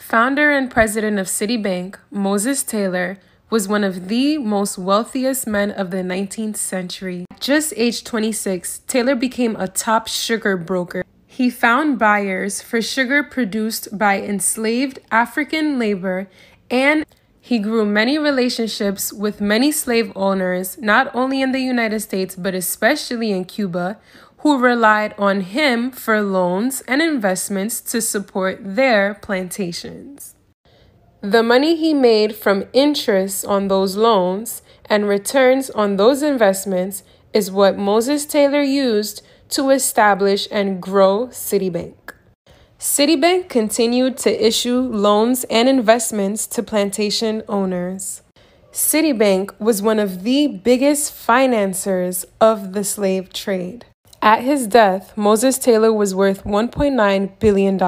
Founder and president of Citibank, Moses Taylor, was one of the most wealthiest men of the 19th century. Just age 26, Taylor became a top sugar broker. He found buyers for sugar produced by enslaved African labor and he grew many relationships with many slave owners, not only in the United States, but especially in Cuba, who relied on him for loans and investments to support their plantations. The money he made from interest on those loans and returns on those investments is what Moses Taylor used to establish and grow Citibank. Citibank continued to issue loans and investments to plantation owners. Citibank was one of the biggest financiers of the slave trade. At his death, Moses Taylor was worth $1.9 billion.